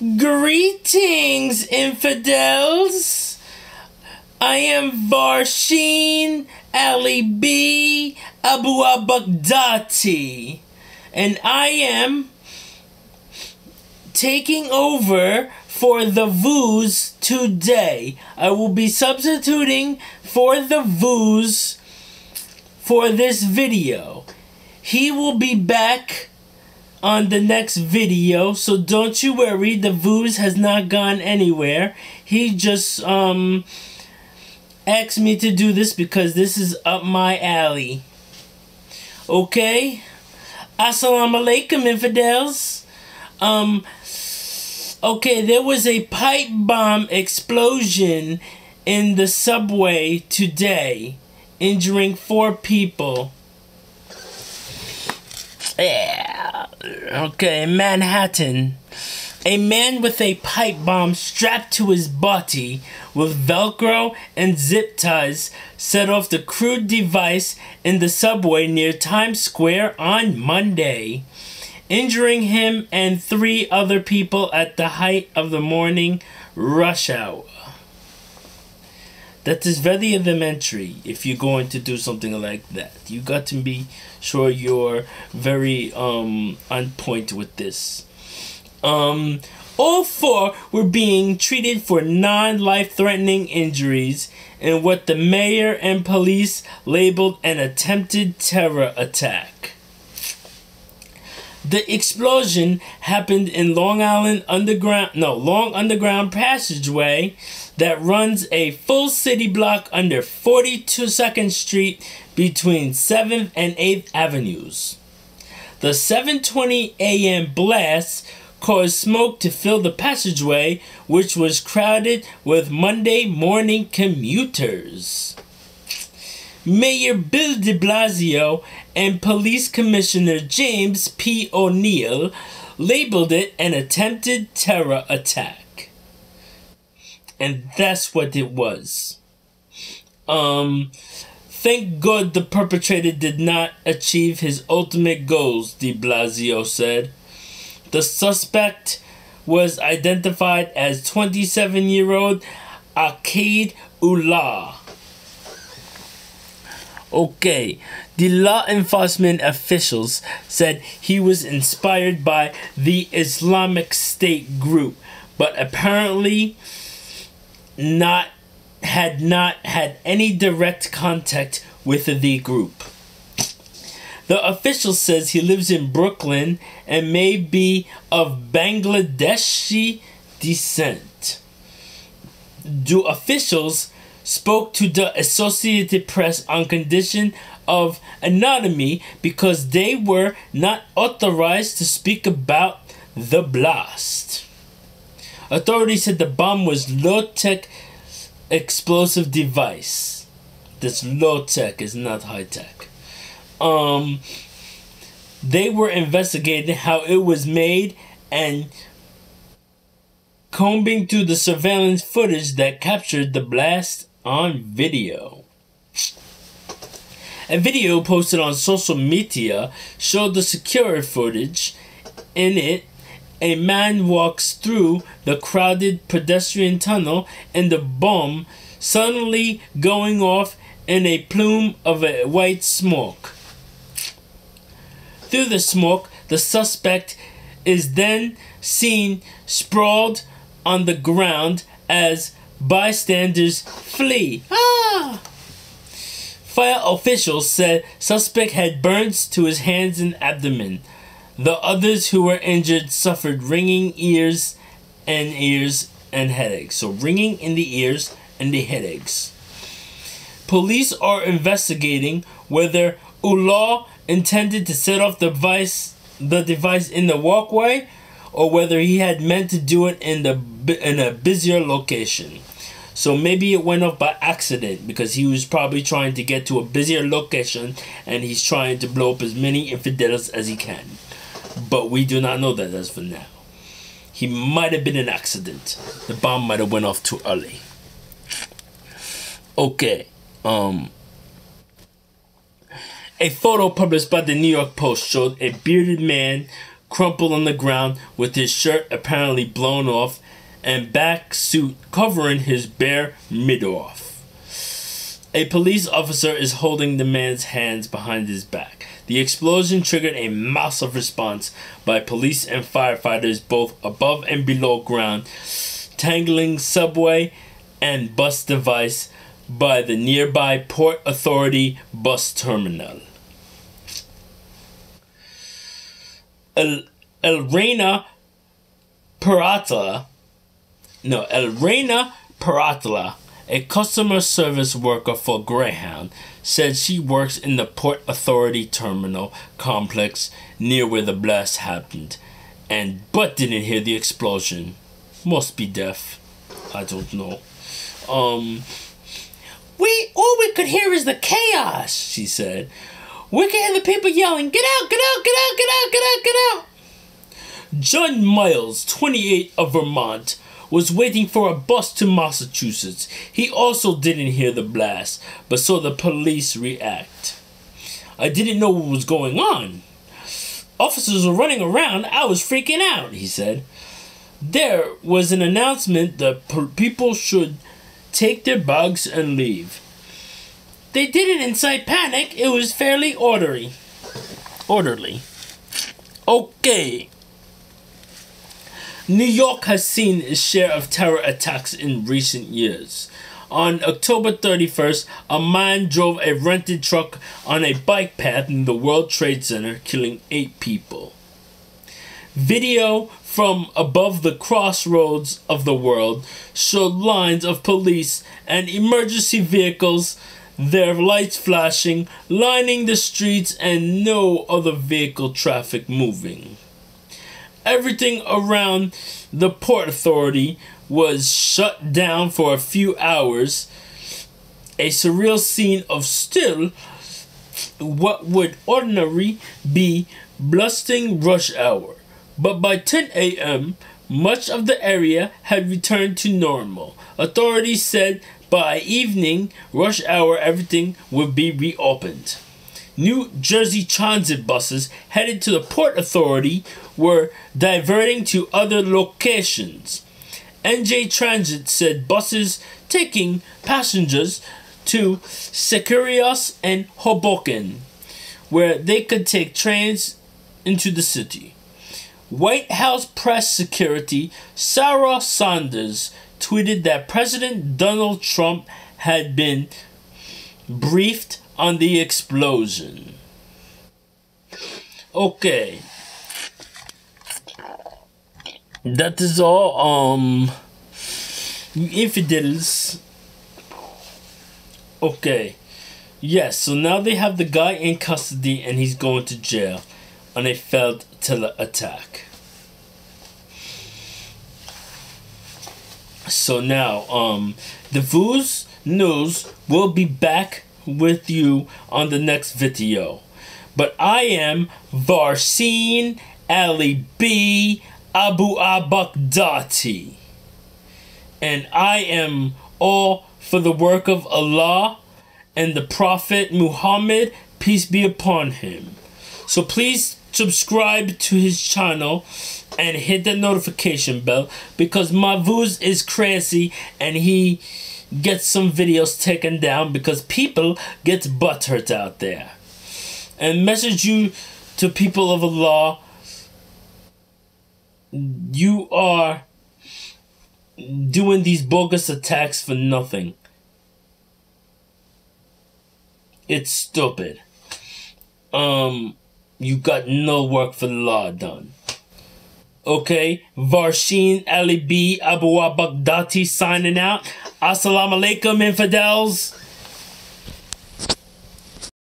Greetings, infidels. I am Varshin Ali B. Abu Abagdati, and I am taking over for the Vews today. I will be substituting for the Vews for this video. He will be back on the next video, so don't you worry, the Vews has not gone anywhere. He just um asked me to do this because this is up my alley. Okay? Assalamu alaikum, infidels. Um okay, there was a pipe bomb explosion in the subway today, injuring four people. Yeah. Okay, Manhattan. A man with a pipe bomb strapped to his body with Velcro and zip ties set off the crude device in the subway near Times Square on Monday, injuring him and three other people at the height of the morning rush hour. That is very elementary if you're going to do something like that. You got to be sure you're very um on point with this. Um all four were being treated for non-life threatening injuries in what the mayor and police labeled an attempted terror attack. The explosion happened in Long Island Underground, no, Long Underground Passageway that runs a full city block under 42nd Street between 7th and 8th Avenues. The 7:20 a.m. blast caused smoke to fill the passageway, which was crowded with Monday morning commuters. Mayor Bill de Blasio and Police Commissioner James P. O'Neill labeled it an attempted terror attack. And that's what it was. Um, thank God the perpetrator did not achieve his ultimate goals, de Blasio said. The suspect was identified as 27 year old Akayed Ullah. Okay, the law enforcement officials said he was inspired by the Islamic State group, but apparently not had not had any direct contact with the group. The official says he lives in Brooklyn and may be of Bangladeshi descent. Do officials spoke to the Associated Press on condition of anonymity because they were not authorized to speak about the blast. Authorities said the bomb was low-tech explosive device. This low-tech is not high-tech. Um, they were investigating how it was made and combing through the surveillance footage that captured the blast on video. A video posted on social media showed the security footage. In it, a man walks through the crowded pedestrian tunnel and the bomb suddenly going off in a plume of a white smoke. Through the smoke, the suspect is then seen sprawled on the ground as bystanders flee. Ah! Fire officials said suspect had burns to his hands and abdomen. The others who were injured suffered ringing ears and ears and headaches. So ringing in the ears and the headaches. Police are investigating whether Ullah intended to set off the device the device in the walkway or whether he had meant to do it in the in a busier location. So maybe it went off by accident because he was probably trying to get to a busier location and he's trying to blow up as many infidels as he can. But we do not know that as for now. He might have been an accident. The bomb might have went off too early. Okay. Um a photo published by the New York Post showed a bearded man crumpled on the ground with his shirt apparently blown off and back suit covering his bare mid off. A police officer is holding the man's hands behind his back. The explosion triggered a massive response by police and firefighters both above and below ground, tangling subway and bus device by the nearby Port Authority bus terminal. El, Elrena Paratla, no, Elrena Paratla, a customer service worker for Greyhound, said she works in the Port Authority terminal complex near where the blast happened, and but didn't hear the explosion. Must be deaf. I don't know. Um, we all we could hear is the chaos. She said. We can hear the people yelling, "Get out! Get out! Get out! Get out! Get out! Get out!" John Miles, 28 of Vermont, was waiting for a bus to Massachusetts. He also didn't hear the blast, but saw the police react. I didn't know what was going on. Officers were running around. I was freaking out, he said. There was an announcement that people should take their bags and leave. They didn't incite panic. It was fairly orderly. Orderly. Okay. New York has seen its share of terror attacks in recent years. On October 31st, a man drove a rented truck on a bike path in the World Trade Center, killing eight people. Video from above the crossroads of the world showed lines of police and emergency vehicles, their lights flashing, lining the streets, and no other vehicle traffic moving. Everything around the Port Authority was shut down for a few hours. A surreal scene of still what would ordinarily be blustering rush hour. But by 10 a.m., much of the area had returned to normal. Authorities said by evening, rush hour, everything would be reopened. New Jersey transit buses headed to the Port Authority were diverting to other locations. NJ Transit said buses taking passengers to Syracuse and Hoboken, where they could take trains into the city. White House press security Sarah Sanders tweeted that President Donald Trump had been briefed on the explosion. Okay. That is all, um, infidels. Okay. Yes, so now they have the guy in custody and he's going to jail on a failed tele attack. So now, um, the Vews News will be back with you on the next video. But I am Varsin Ali B Abu Abakdati. And I am all for the work of Allah and the Prophet Muhammad, peace be upon him. So please subscribe to his channel and hit the notification bell because Mavuz is crazy and he gets some videos taken down because people get butthurt out there. And message you to people of Allah, you are doing these bogus attacks for nothing. It's stupid. Um, you got no work for the law done. Okay, Varshin Ali B Abu Baghdati signing out. Assalamu alaikum, infidels.